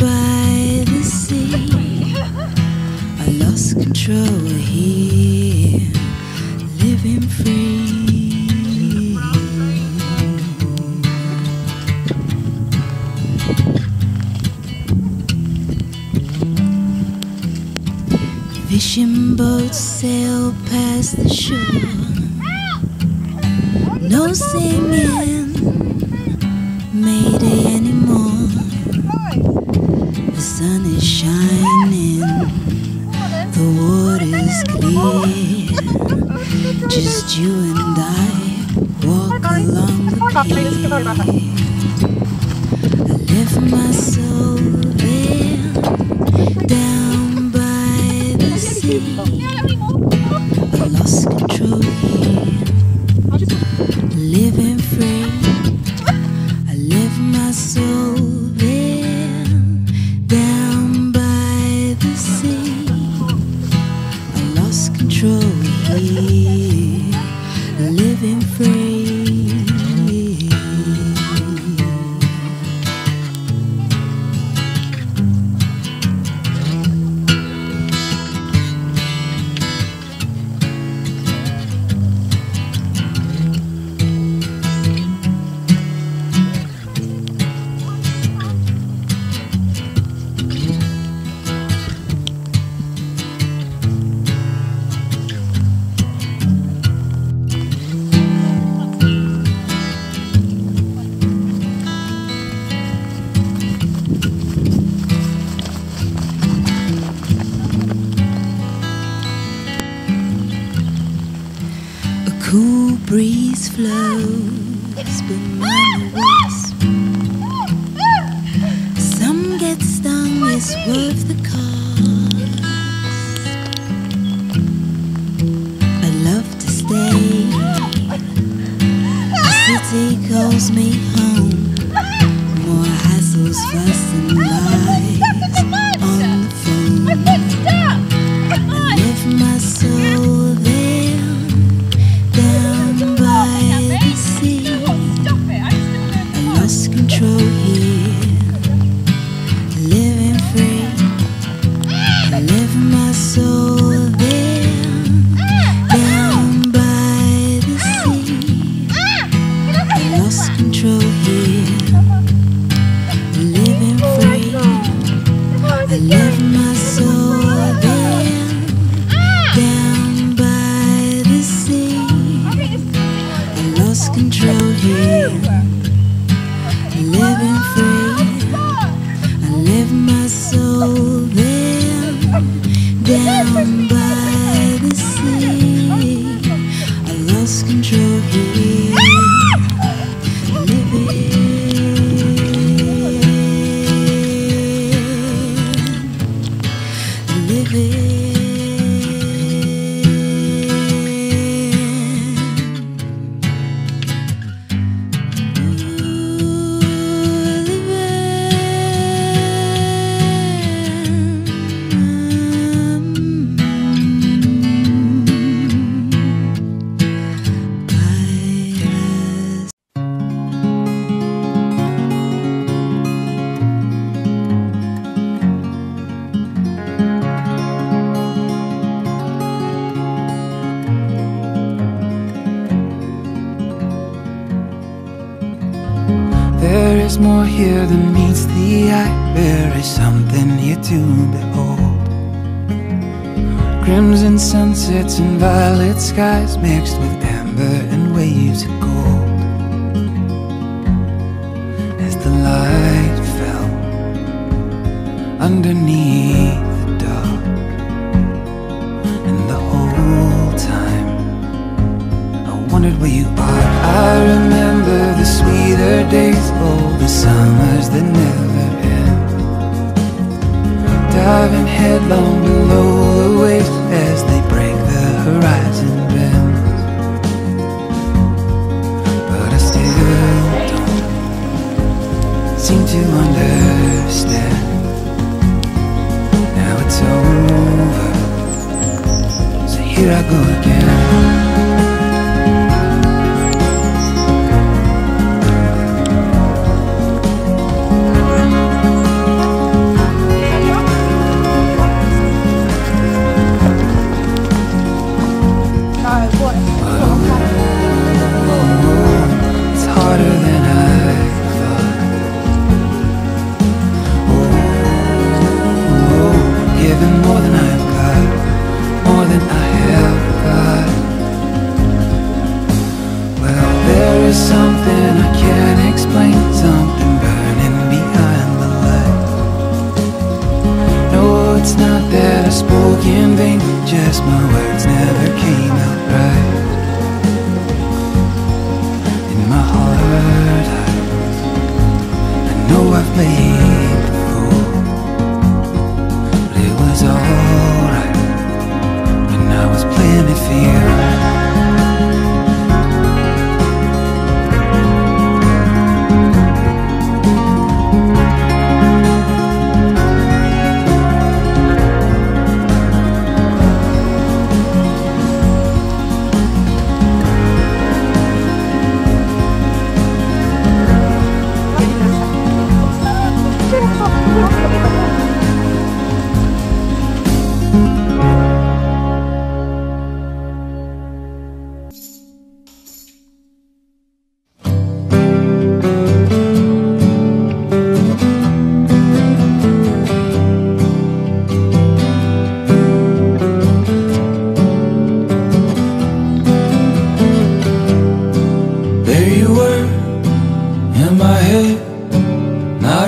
by the sea. I lost control here, living free. Fishing boats sail past the shore. No sing passou. flows but banana wasp. Some get stung, it's worth the cost. I love to stay. Ah. The city calls me home. Ah. More hassles, fuss. more here than meets the eye. There is something here to behold. Crimson sunsets and violet skies Mixed with amber and waves of gold. As the light fell underneath long below the waves as they break the horizon bends. But I still don't seem to understand. Now it's over, so here I go again. Know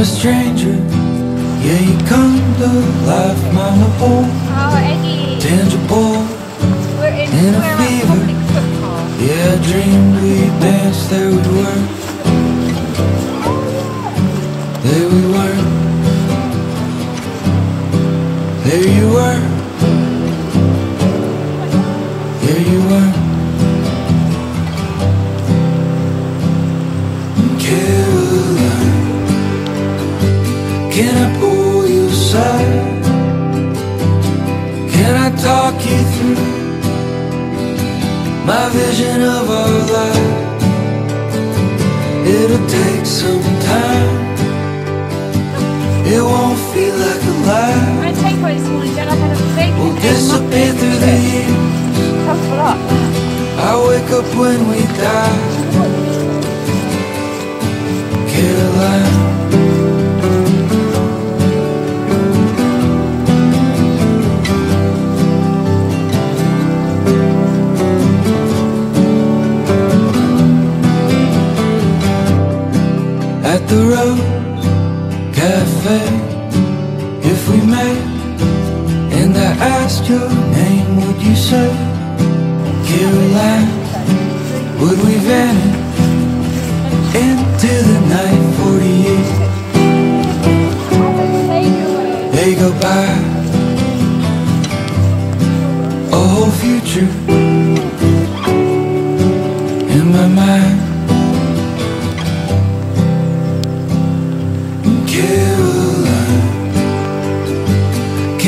a stranger. Yeah, you come to life, mama, oh, Oh, tangible. We're in In a fever. Yeah, I dreamed we danced, there we were. There we were. There you were. I pull you aside? Can I talk you through? my vision of our life. It'll take some time. It won't feel like a lie. gonna take away this morning, Jen. I had a big We'll disappear through the years. I wake up when we die. Caroline. The Rose Cafe, if we met and I asked your name, would you say Caroline? Would we vanish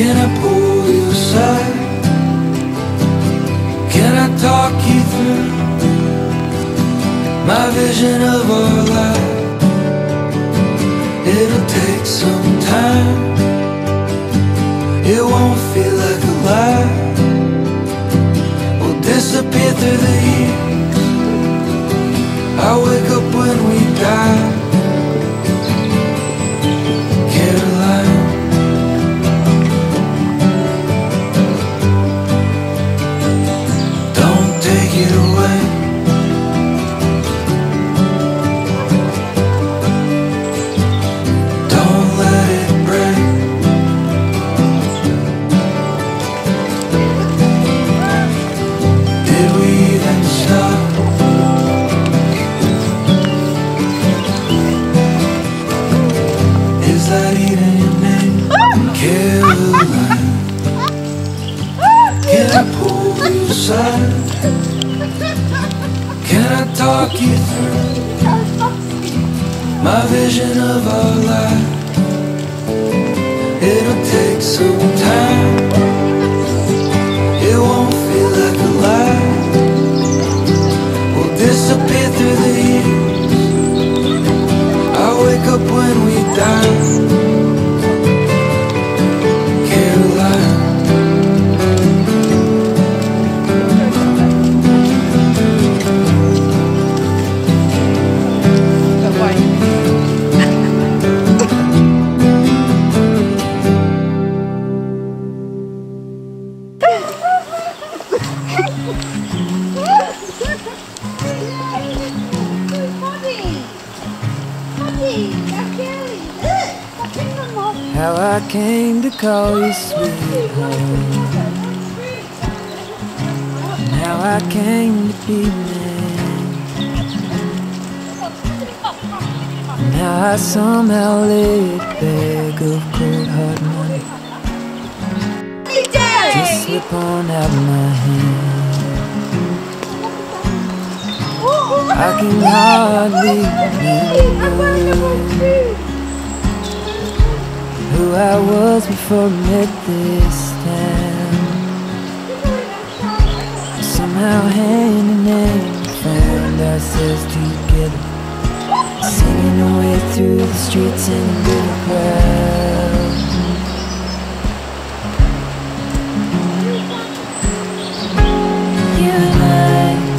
can I pull you aside? Can I talk you through my vision of our life? It'll take some time. It won't feel like a lie. We'll disappear through the years. I wake up when we die. Caroline. Can I pull you aside? Can I talk you through my vision of our life? It'll take some time. It won't feel like a lie. We'll disappear through the How I came to call you sweet home. And how I came to be man. And how I somehow laid bag of cold hard money. Just slip on out my hand. I can hardly remember I was before I met this town. Somehow hand in hand found ourselves together, singing our way through the streets in a little crowd. You and I,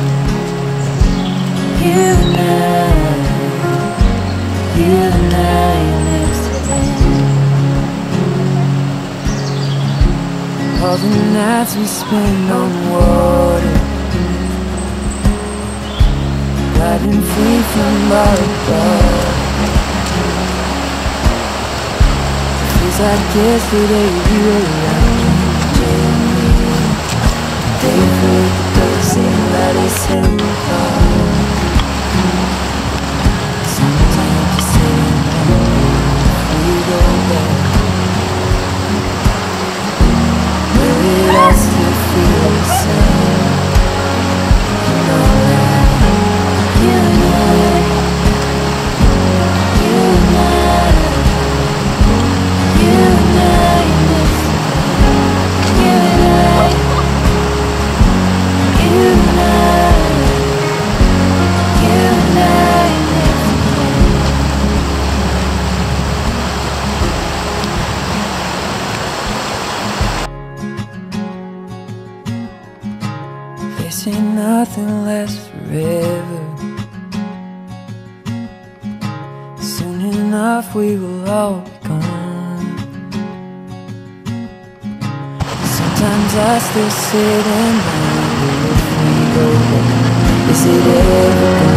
nights we spend on water. Gliding free from our bar Feels like yesterday we were around. They heard the birds sing loud as Sometimes I still sit and wonder if we go back. Is it ever